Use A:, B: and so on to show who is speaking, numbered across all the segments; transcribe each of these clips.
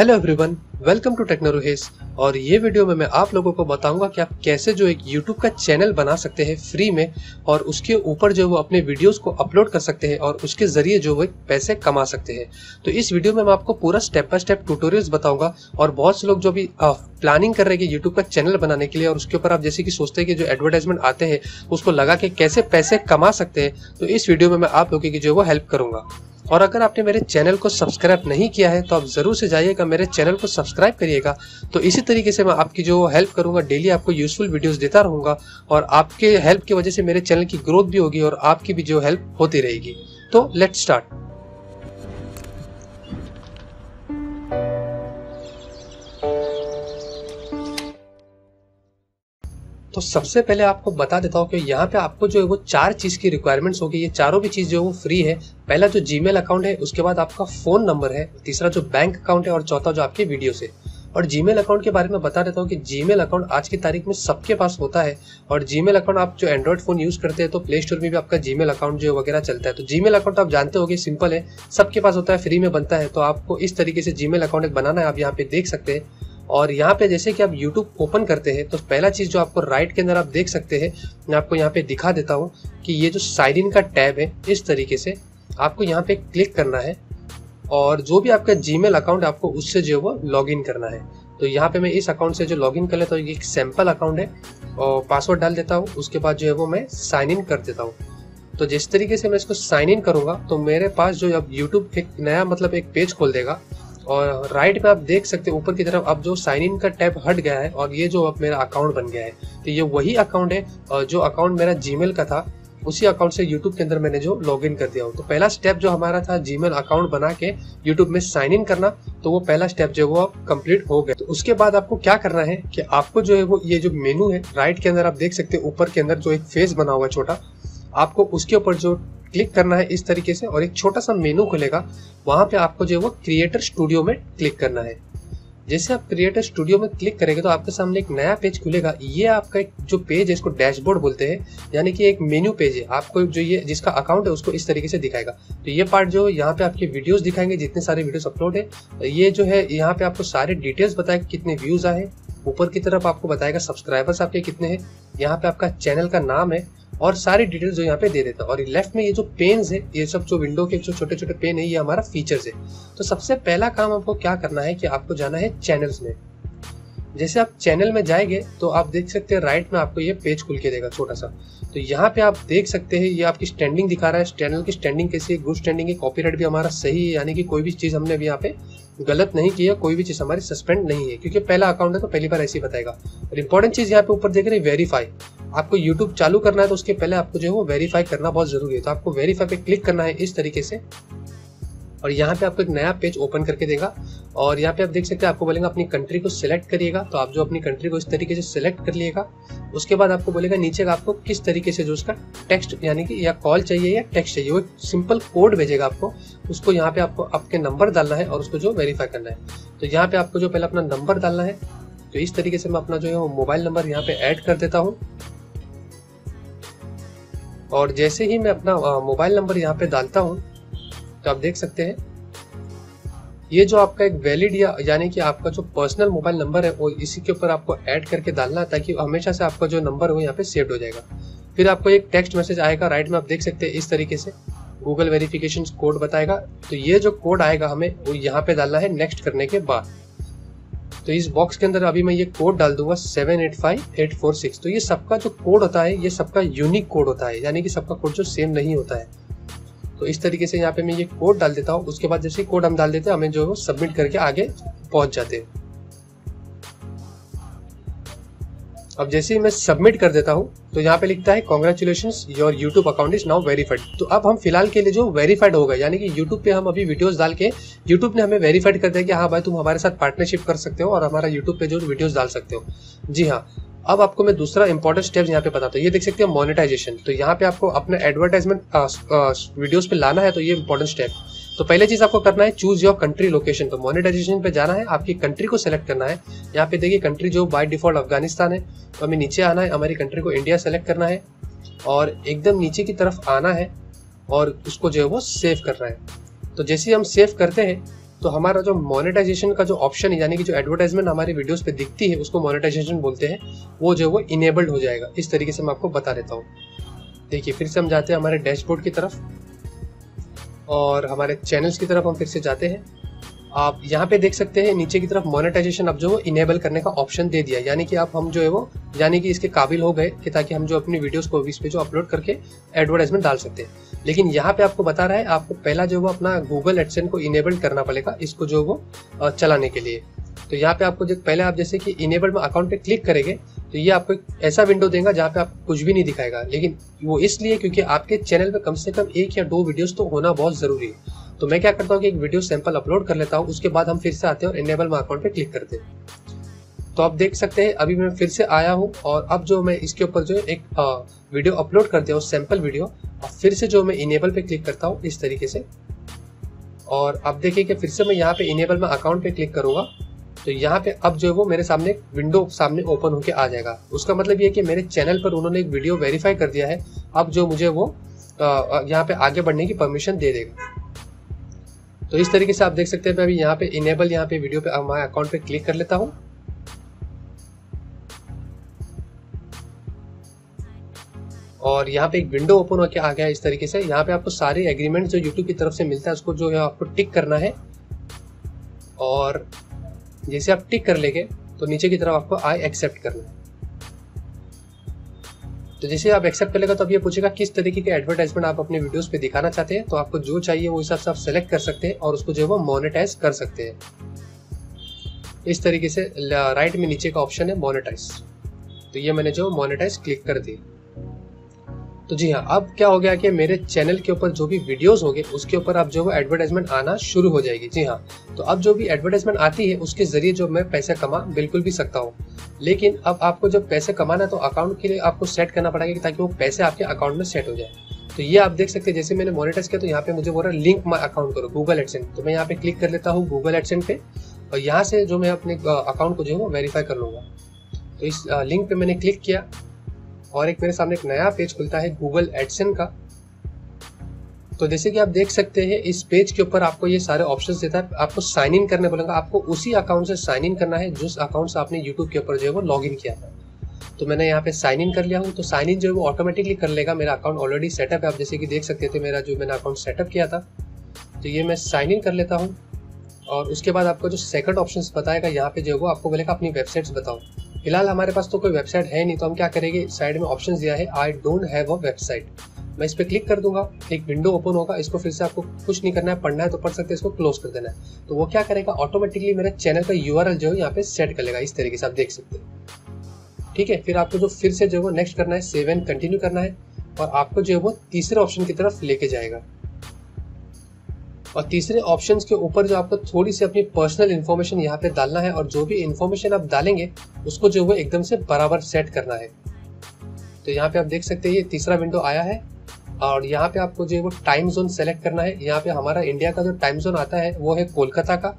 A: Hello everyone welcome to टेक्नोरोहिस और ये वीडियो में मैं आप लोगों को बताऊँगा कि आप कैसे जो एक यूट्यूब का चैनल बना सकते हैं फ्री में और उसके ऊपर जो वो अपने वीडियोस को अपलोड कर सकते हैं और उसके ज़रिए जो वो पैसे कमा सकते हैं। तो इस वीडियो में मैं आपको पूरा स्टेप बाय स्टेप ट्यूटोरियल्स बताऊँगा और बहुत से लोग जो भी प्लानिंग कर रहे हैं यूट्यूब का चैनल बनाने के लिए और उसके ऊपर आप जैसे कि सोचते हैं कि जो एडवर्टाइजमेंट आते हैं, उसको लगा के कैसे पैसे कमा सकते हैं तो इस वीडियो में मैं आप लोगों की जो वो हेल्प करूँगा। और अगर आपने मेरे चैनल को सब्सक्राइब नहीं किया है तो आप ज़रूर से जाइएगा, मेरे चैनल को सब्सक्राइब करिएगा। तो इसी तरीके से मैं आपकी जो हेल्प करूँगा, डेली आपको यूजफुल वीडियोस देता रहूँगा और आपके हेल्प की वजह से मेरे चैनल की ग्रोथ भी होगी और आपकी भी जो हेल्प होती रहेगी। तो लेट स्टार्ट तो सबसे पहले आपको बता देता हूँ कि यहाँ पे आपको जो है वो चार चीज़ की रिक्वायरमेंट्स होगी। ये चारों भी चीज़ जो है वो फ्री है। पहला जो जीमेल अकाउंट है, उसके बाद आपका फ़ोन नंबर है। तीसरा जो बैंक अकाउंट है और चौथा जो आपके वीडियो से। और जीमेल अकाउंट के बारे में बता देता हूँ कि जीमेल अकाउंट आज की तारीख में सबके पास होता है। और जीमेल अकाउंट आप जो एंड्रॉइड फ़ोन यूज़ करते हैं तो प्ले स्टोर में भी आपका जीमेल अकाउंट जो वगैरह चलता है। तो जीमेल अकाउंट आप जानते हो सिंपल है। सबके पास होता है फ्री में बनता है। तो आपको इस तरीके से जीमेल अकाउंट एक बनाना है। आप यहाँ पे देख सकते हैं। और यहाँ पे जैसे कि आप YouTube ओपन करते हैं तो पहला चीज़ जो आपको राइट के अंदर आप देख सकते हैं, मैं आपको यहाँ पे दिखा देता हूँ कि ये जो साइन इन का टैब है, इस तरीके से आपको यहाँ पे क्लिक करना है और जो भी आपका जीमेल अकाउंट आपको उससे जो है वो लॉग करना है। तो यहाँ पे मैं इस अकाउंट से जो लॉग इन कर लेता हूँ, ये एक सैंपल अकाउंट है और पासवर्ड डाल देता हूँ, उसके बाद जो है वो मैं साइन इन कर देता हूँ। तो जिस तरीके से मैं इसको साइन इन करूँगा तो मेरे पास जो अब यूट्यूब एक नया मतलब एक पेज खोल देगा और राइट में आप देख सकते हैं, ऊपर की तरफ़ अब जो साइन इन का टैब हट गया है और ये जो अब मेरा अकाउंट बन गया है तो ये वही अकाउंट है जो अकाउंट मेरा जीमेल का था, उसी अकाउंट से यूट्यूब के अंदर मैंने जो लॉग इन कर दिया हो। तो पहला स्टेप जो हमारा था जीमेल अकाउंट बना के यूट्यूब में साइन इन करना तो वो पहला स्टेप जो है वो कंप्लीट हो गया। तो उसके बाद आपको क्या करना है कि आपको जो है वो ये जो मेनू है राइट के अंदर आप देख सकते हैं, ऊपर के अंदर जो एक फेस बना हुआ है छोटा आपको उसके ऊपर जो क्लिक करना है इस तरीके से और एक छोटा सा मेनू खुलेगा, वहाँ पे आपको जो है वो क्रिएटर स्टूडियो में क्लिक करना है। जैसे आप क्रिएटर स्टूडियो में क्लिक करेंगे तो आपके सामने एक नया पेज खुलेगा। ये आपका एक जो पेज है, इसको डैशबोर्ड बोलते हैं, यानी कि एक मेन्यू पेज है। आपको जो ये, जिसका अकाउंट है, उसको इस तरीके से दिखाएगा। तो ये पार्ट जो यहाँ पे आपके वीडियोस दिखाएँगे, जितने सारे वीडियोस अपलोड है। ये जो है, यहाँ पे आपको सारे डिटेल्स बताएगा कितने व्यूज़ आए ऊपर की तरफ़ आपको बताएगा सब्सक्राइबर्स आपके कितने हैं। यहाँ पे आपका चैनल का नाम है। और सारी डिटेल्स जो यहाँ पे दे देता है। और लेफ़्ट में ये जो पेन्स है, ये सब जो विंडो के जो छोटे छोटे पेन है, ये हमारा फीचर्स है। तो सबसे पहला काम आपको क्या करना है कि आपको जाना है चैनल्स में। जैसे आप चैनल में जाएँगे तो आप देख सकते हैं राइट में आपको ये पेज खुल के देगा छोटा सा तो यहाँ पे आप देख सकते हैं, ये आपकी स्टैंडिंग दिखा रहा है। चैनल की स्टैंडिंग कैसी है गुड स्टैंडिंग है कॉपीराइट भी हमारा सही है, यानी कि कोई भी चीज़ हमने अभी यहाँ पे गलत नहीं किया कोई भी चीज़ हमारी सस्पेंड नहीं है। क्योंकि पहला अकाउंट है तो पहली बार ऐसे ही बताएगा। और इंपॉर्टेंट चीज़ यहाँ पे ऊपर देख रहे हैं वेरीफाई आपको यूट्यूब चालू करना है तो उसके पहले आपको जो है वो वेरीफाई करना बहुत ज़रूरी है। तो आपको वेरीफाई पे क्लिक करना है इस तरीके से। और यहाँ पे आपको एक नया पेज ओपन करके देगा। और यहाँ पे आप देख सकते हैं, आपको बोलेगा अपनी कंट्री को सिलेक्ट करिएगा। तो आप जो अपनी कंट्री को इस तरीके से सिलेक्ट कर लिएगा, उसके बाद आपको बोलेगा नीचे का आपको किस तरीके से जो उसका टेक्स्ट यानी कि या कॉल चाहिए या टेक्स्ट चाहिए, वो एक सिंपल कोड भेजेगा आपको। उसको यहाँ पे आपको आपके नंबर डालना है और उसको जो वेरीफाई करना है। तो यहाँ पे आपको जो पहले अपना नंबर डालना है तो इस तरीके से मैं अपना जो है वो मोबाइल नंबर यहाँ पे ऐड कर देता हूँ। और जैसे ही मैं अपना मोबाइल नंबर यहाँ पे डालता हूँ तो आप देख सकते हैं। ये जो आपका एक वैलिड या, यानी कि आपका जो पर्सनल मोबाइल नंबर है, वो इसी के ऊपर आपको ऐड करके डालना है ताकि हमेशा से आपका जो नंबर है यहाँ पे सेव हो जाएगा। फिर आपको एक टेक्स्ट मैसेज आएगा राइट में आप देख सकते हैं इस तरीके से। गूगल वेरिफिकेशन कोड बताएगा। तो ये जो कोड आएगा हमें, वो यहाँ पे डालना है नेक्स्ट करने के बाद। तो इस बॉक्स के अंदर अभी मैं ये कोड डाल दूँगा seven eight five eight four six तो ये सबका जो कोड होता है, ये सबका यूनिक कोड होता है, यानी कि सबका कोड जो सेम नहीं होता है। तो इस तरीके से यहाँ पे मैं ये कोड डाल देता हूँ। उसके बाद जैसे कोड हम डाल देते हैं, हमें जो सबमिट करके आगे पहुँच जाते हैं। अब जैसे ही मैं सबमिट कर देता हूँ तो यहाँ पे लिखता है congratulation your YouTube account is now verified तो अब हम फ़िलहाल के लिए जो वेरीफाइड हो गए, यानी कि यूट्यूब पे हम अभी वीडियोस डाल के यूट्यूब ने हमें वेरीफाइड कर दिया कि हाँ भाई तुम हमारे साथ पार्टनरशिप कर सकते हो और हमारा यूट्यूब पे जो वीडियोस डाल सकते हो। जी हाँ अब आपको मैं दूसरा इंपॉर्टेंट स्टेप यहाँ पे बताता हूँ। ये देख सकते हैं मोनेटाइजेशन तो यहाँ पे आपको अपना एडवर्टाइजमेंट वीडियोस पे लाना है तो ये इंपॉर्टेंट स्टेप तो पहले चीज़ आपको करना है चूज़ योर कंट्री लोकेशन तो मोनेटाइजेशन पे जाना है, आपकी कंट्री को सिलेक्ट करना है। यहाँ पे देखिए कंट्री जो बाय डिफ़ॉल्ट अफ़गानिस्तान है तो हमें नीचे आना है, हमारी कंट्री को इंडिया सेलेक्ट करना है और एकदम नीचे की तरफ़ आना है और उसको जो है वो सेव करना है। तो जैसे हम सेव करते हैं तो हमारा जो मोनेटाइजेशन का जो ऑप्शन यानी कि जो एडवर्टाइजमेंट हमारी वीडियोस पे दिखती है, उसको मोनेटाइजेशन बोलते हैं, वो जो है वो इनेबल्ड हो जाएगा। इस तरीके से मैं आपको बता देता हूँ। देखिए, फिर से हम जाते हैं हमारे डैशबोर्ड की तरफ़। और हमारे चैनल्स की तरफ़ हम फिर से जाते हैं। आप यहाँ पे देख सकते हैं, नीचे की तरफ़ मोनेटाइजेशन अब जो इनेबल करने का ऑप्शन दे दिया। यानी कि आप हम जो है वो, यानी कि इसके काबिल हो गए कि ताकि हम जो अपनी वीडियोस को इस पे जो अपलोड करके एडवर्टाइजमेंट डाल सकते हैं। लेकिन यहाँ पे आपको बता रहा है, आपको पहला जो वो अपना गूगल एडसन को इनेबल करना पड़ेगा इसको जो वो चलाने के लिए। तो यहाँ पे आपको पहले आप जैसे कि इनेबल में अकाउंट पे क्लिक करेंगे तो ये आपको एक ऐसा विंडो देगा जहाँ पे आप कुछ भी नहीं दिखाएगा। लेकिन वो इसलिए क्योंकि आपके चैनल पे कम से कम एक या दो वीडियोस तो होना बहुत ज़रूरी है। तो मैं क्या करता हूँ कि एक वीडियो सैंपल अपलोड कर लेता हूँ, उसके बाद हम फिर से आते हैं और इनेबल में अकाउंट पे क्लिक करते हैं। तो आप देख सकते हैं, अभी मैं फिर से आया हूँ और अब जो मैं इसके ऊपर जो एक वीडियो अपलोड करते हैं सैंपल वीडियो और फिर से जो मैं इनेबल पे क्लिक करता हूँ, इस तरीके से। और आप देखिए कि फिर से मैं यहाँ पे इनेबल में अकाउंट पे क्लिक करूँगा। तो यहाँ पे अब जो है वो मेरे सामने विंडो सामने ओपन होके आ जाएगा। उसका मतलब ये कि मेरे चैनल पर उन्होंने एक वीडियो वेरीफाई कर दिया है। अब जो मुझे वो यहाँ पे आगे बढ़ने की परमिशन दे देगा। तो इस तरीके से आप देख सकते हैं, मैं अभी यहाँ पे इनेबल यहाँ पे वीडियो पे हमारे अकाउंट पे क्लिक कर लेता हूँ। और यहाँ पे एक विंडो ओपन होकर आ गया इस तरीके से। यहाँ पे आपको सारे एग्रीमेंट जो यूट्यूब की तरफ़ से मिलता है, उसको जो है आपको टिक करना है। और जैसे आप टिक कर लेंगे तो नीचे की तरफ़ आपको आई एक्सेप्ट करना है। तो जैसे आप एक्सेप्ट करेगा तो अब ये पूछेगा किस तरीके के एडवर्टाइजमेंट आप अपने वीडियोस पे दिखाना चाहते हैं तो आपको जो चाहिए वो हिसाब से आप सेलेक्ट कर सकते हैं और उसको जो है वो मोनेटाइज कर सकते हैं। इस तरीके से राइट में नीचे का ऑप्शन है मोनेटाइज तो ये मैंने जो मोनेटाइज क्लिक कर दी तो जी हाँ अब क्या हो गया कि मेरे चैनल के ऊपर जो भी वीडियोस होंगे, उसके ऊपर अब जो वो एडवर्टाइजमेंट आना शुरू हो जाएगी। जी हाँ तो अब जो भी एडवर्टाइजमेंट आती है, उसके ज़रिए जो मैं पैसे कमा बिल्कुल भी सकता हूँ। लेकिन अब आपको जब पैसे कमाना तो अकाउंट के लिए आपको सेट करना पड़ेगा ताकि वो पैसे आपके अकाउंट में सेट हो जाए। तो ये आप देख सकते हैं, जैसे मैंने मोनिटाइज किया तो यहाँ पे मुझे बोल रहा है लिंक माई अकाउंट करो गूगल एडसेंट तो मैं यहाँ पे क्लिक कर लेता हूँ गूगल एडसेंट पे, और यहाँ से जो मैं अपने अकाउंट को जो है वो वेरीफाई कर लूँगा। तो इस लिंक पे मैंने क्लिक किया। और एक मेरे सामने एक नया पेज खुलता है गूगल एडसन का। तो जैसे कि आप देख सकते हैं, इस पेज के ऊपर आपको ये सारे ऑप्शंस देता है। आपको साइन इन करने बोलेगा। आपको उसी अकाउंट से साइन इन करना है, जिस अकाउंट से आपने यूट्यूब के ऊपर जो है वो लॉग इन किया था। तो मैंने यहाँ पे साइन इन कर लिया हूँ। तो साइन इन जो है वो ऑटोमेटिकली कर लेगा मेरा अकाउंट ऑलरेडी सेटअप है। आप जैसे कि देख सकते थे, मेरा जो मैंने अकाउंट सेटअप किया था तो ये मैं साइन इन कर लेता हूँ। और उसके बाद आपको जो सेकंड ऑप्शन बताएगा, यहाँ पे जो है वो आपको बोलेगा, अपनी वेबसाइट्स बताओ। फ़िलहाल हमारे पास तो कोई वेबसाइट है नहीं तो हम क्या करेंगे? साइड में ऑप्शन दिया है I don't have a website मैं इस पर क्लिक कर दूँगा, एक विंडो ओपन होगा, इसको फिर से आपको कुछ नहीं करना है, पढ़ना है तो पढ़ सकते हैं, इसको क्लोज कर देना है। तो वो क्या करेगा? ऑटोमेटिकली मेरे चैनल का यूआरएल जो है यहाँ पे सेट कर लेगा, इस तरीके से आप देख सकते हैं। ठीक है, फिर आपको जो फिर से जो है नेक्स्ट करना है सेव एंड कंटिन्यू करना है, और आपको जो है वो तीसरे ऑप्शन की तरफ़ लेके जाएगा। और तीसरे ऑप्शन के ऊपर जो आपको थोड़ी सी अपनी पर्सनल इन्फॉर्मेशन यहाँ पे डालना है और जो भी इन्फॉर्मेशन आप डालेंगे, उसको जो है एकदम से बराबर सेट करना है। तो यहाँ पे आप देख सकते हैं, ये तीसरा विंडो आया है और यहाँ पे आपको जो है वो टाइम जोन सेलेक्ट करना है। यहाँ पे हमारा इंडिया का जो टाइम जोन आता है, वो है कोलकाता का।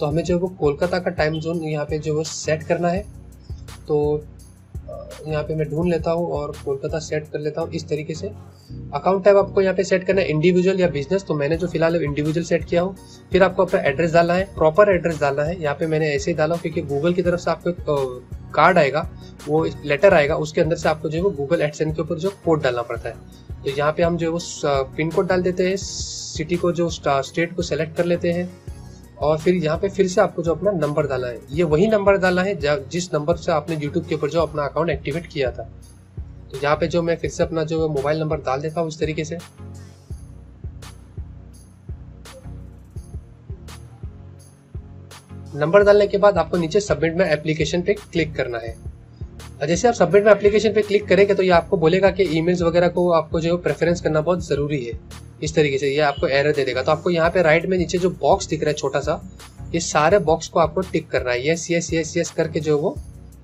A: तो हमें जो है वो कोलकाता का टाइम जोन यहाँ पे जो है सेट करना है। तो यहाँ पे मैं ढूंढ लेता हूँ और कोलकाता सेट कर लेता हूँ इस तरीके से। अकाउंट टाइप आपको यहाँ पे सेट करना है इंडिविजुअल या बिज़नेस तो मैंने जो फ़िलहाल इंडिविजुअल सेट किया हूँ। फिर आपको अपना एड्रेस डालना है, प्रॉपर एड्रेस डालना है। यहाँ पे मैंने ऐसे ही डाला क्योंकि गूगल की तरफ़ से आपको एक कार्ड आएगा, वो लेटर आएगा, उसके अंदर से आपको जो है वो गूगल एडसेंट के ऊपर जो कोड डालना पड़ता है। तो यहाँ पे हम जो है वो पिन कोड डाल देते हैं, सिटी को जो स्टेट को सेलेक्ट कर लेते हैं। और फिर यहाँ पे फिर से आपको जो अपना नंबर डालना है, ये वही नंबर डालना है जिस नंबर से आपने यूट्यूब के ऊपर जो अपना अकाउंट एक्टिवेट किया था। तो यहाँ पे जो मैं फिर से अपना जो मोबाइल नंबर डाल देता हूँ उस तरीके से। नंबर डालने के बाद आपको नीचे सबमिट में एप्लीकेशन पे क्लिक करना है। जैसे आप सबमिट में एप्लीकेशन पे क्लिक करेंगे तो ये आपको बोलेगा कि ईमेल्स वगैरह को आपको जो है प्रेफरेंस करना बहुत ज़रूरी है। इस तरीके से ये आपको एरर दे देगा। तो आपको यहाँ पे राइट में नीचे जो बॉक्स दिख रहा है छोटा सा, ये सारे बॉक्स को आपको टिक करना है। यस यस यस यस करके जो वो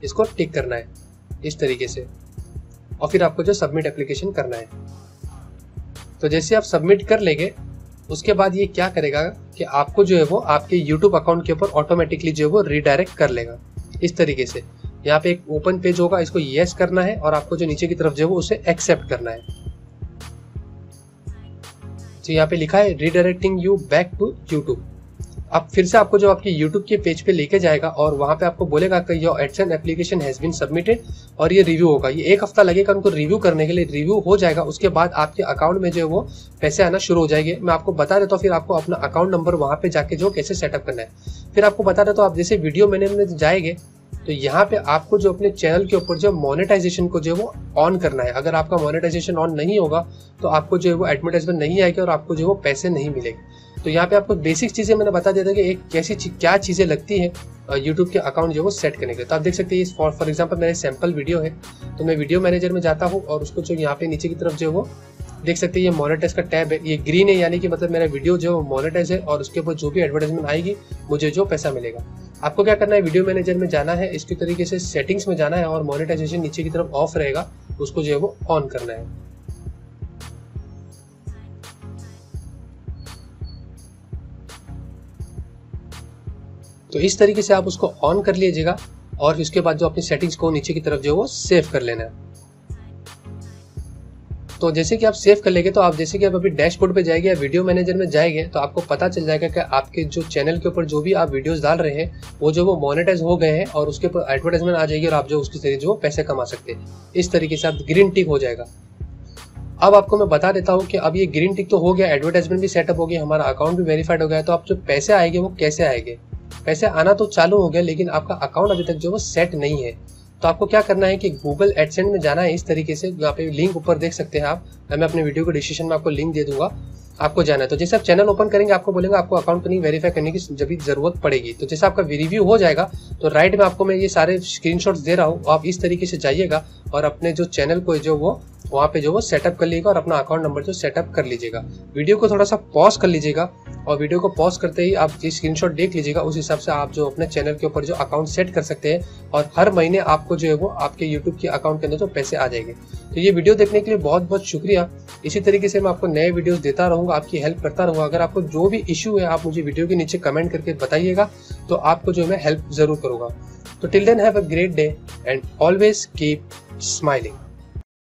A: इसको टिक करना है। इस तरीके से। और फिर आपको जो सबमिट एप्लीकेशन करना है। तो जैसे आप सबमिट कर लेंगे, उसके बाद ये क्या करेगा कि आपको जो है वो आपके यूट्यूब अकाउंट के ऊपर ऑटोमेटिकली जो है वो रिडायरेक्ट कर लेगा। इस तरीके से। यहाँ पे एक ओपन पेज होगा, इसको यस करना है और आपको जो नीचे की तरफ़ जो है वो उसे एक्सेप्ट करना है। तो यहाँ पे लिखा है redirecting you back to YouTube अब फिर से आपको जो आपके YouTube के पेज पे लेके जाएगा और वहाँ पे आपको बोलेगा कि your AdSense application has been submitted और ये रिव्यू होगा। ये एक हफ़्ता लगेगा उनको रिव्यू करने के लिए। रिव्यू हो जाएगा, उसके बाद आपके अकाउंट में जो है वो पैसे आना शुरू हो जाएँगे। मैं आपको बता देता हूँ, फिर आपको अपना अकाउंट नंबर वहाँ पे जाके जो कैसे सेटअप करना है। फिर आपको बता देता हूँ, आप जैसे वीडियो मैंने जाएँगे तो यहाँ पे आपको जो अपने चैनल के ऊपर जो मोनेटाइजेशन को जो है वो ऑन करना है। अगर आपका मोनेटाइजेशन ऑन नहीं होगा तो आपको जो है वो एडवर्टाइजमेंट नहीं आएगी और आपको जो है वो पैसे नहीं मिलेंगे। तो यहाँ पे आपको बेसिक चीज़ें मैंने बता दिया था कि एक कैसी क्या चीज़ें लगती है यूट्यूब के अकाउंट जो वो सेट करने के तो आप देख सकते हैं फॉर फॉर एग्ज़ाम्पल मेरे सैंपल वीडियो है। तो मैं वीडियो मैनेजर में जाता हूँ और उसको जो यहाँ पे नीचे की तरफ़ जो वो देख सकते हैं ये मोनेटाइज का टैब है। ये ग्रीन है, यानी कि मतलब मेरा वीडियो जो मोनेटाइज है और उसके ऊपर जो भी एडवर्टाइजमेंट आएगी, मुझे जो पैसा मिलेगा। आपको क्या करना है वीडियो मैनेजर में जाना है, इसके तरीके से सेटिंग्स में जाना है और मोनेटाइजेशन नीचे की तरफ़ ऑफ़ रहेगा, उसको जो है वो ऑन करना है। तो इस तरीके से आप उसको ऑन कर लीजिएगा और उसके बाद जो अपनी सेटिंग्स को नीचे की तरफ़ जो है वो सेव कर लेना है। तो जैसे कि आप सेव कर लेंगे तो आप, जैसे कि आप अभी डैशबोर्ड पे जाएँगे या वीडियो मैनेजर में जाएँगे तो आपको पता चल जाएगा कि आपके जो चैनल के ऊपर जो भी आप वीडियोस डाल रहे हैं, वो जो वो मोनेटाइज हो गए हैं और उसके ऊपर एडवर्टाइजमेंट आ जाएगी और आप जो उसके ज़रिए जो पैसे कमा सकते हैं। इस तरीके से आप ग्रीन टिक हो जाएगा। अब आपको मैं बता देता हूँ कि अब ये ग्रीन टिक तो हो गया एडवर्टाइजमेंट भी सेटअप हो गया हमारा अकाउंट भी वेरीफाइड हो गया तो आप जो पैसे आएँगे वो कैसे आएँगे? पैसे आना तो चालू हो गया, लेकिन आपका अकाउंट अभी तक जो वो सेट नहीं है। तो आपको क्या करना है कि गूगल एडसेंट में जाना है, इस तरीके से यहाँ पे लिंक ऊपर देख सकते हैं आप। मैं अपने वीडियो को डिस्क्रिप्शन में आपको लिंक दे दूँगा। आपको जाना है। तो जैसे आप चैनल ओपन करेंगे, आपको बोलेंगे, आपको अकाउंट नहीं वेरीफाई करने की जब भी ज़रूरत पड़ेगी। तो जैसे आपका रिव्यू हो जाएगा तो राइट में आपको मैं ये सारे स्क्रीनशॉट्स दे रहा हूँ। आप इस तरीके से जाइएगा और अपने जो चैनल को जो वो, वहाँ पे जो वो सेटअप कर लीजिएगा और अपना अकाउंट नंबर जो सेटअप कर लीजिएगा। वीडियो को थोड़ा सा पॉज कर लीजिएगा और वीडियो को पॉज करते ही आप ये स्क्रीनशॉट देख लीजिएगा। उस हिसाब से आप जो अपने चैनल के ऊपर जो अकाउंट सेट कर सकते हैं और हर महीने आपको जो है वो आपके यूट्यूब के अकाउंट के अंदर जो पैसे आ जाएँगे। तो ये वीडियो देखने के लिए बहुत बहुत शुक्रिया। इसी तरीके से मैं आपको नए वीडियोस देता रहूँगा, आपकी हेल्प करता रहूँगा। अगर आपको जो भी इश्यू है, आप मुझे वीडियो के नीचे कमेंट करके बताइएगा तो आपको जो मैं हेल्प ज़रूर करूँगा। तो till then have a great day and always keep smiling